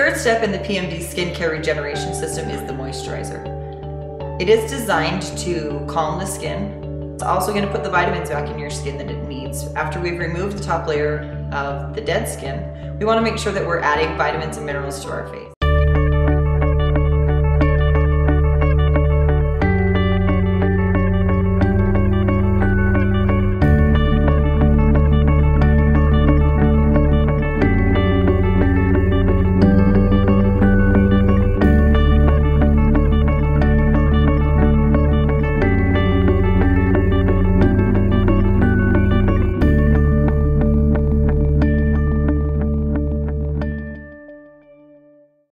Third step in the PMD skincare regeneration system is the moisturizer. It is designed to calm the skin. It's also going to put the vitamins back in your skin that it needs. After we've removed the top layer of the dead skin, we want to make sure that we're adding vitamins and minerals to our face.